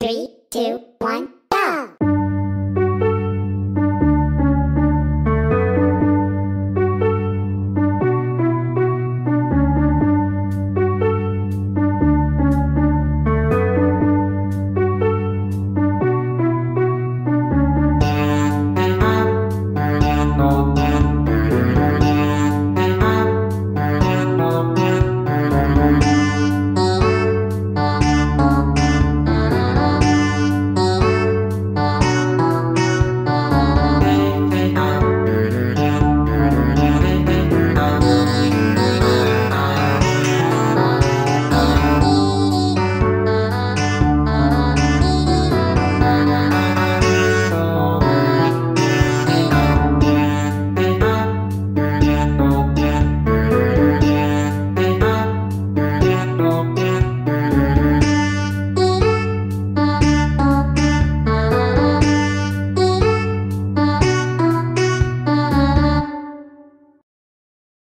Three, two,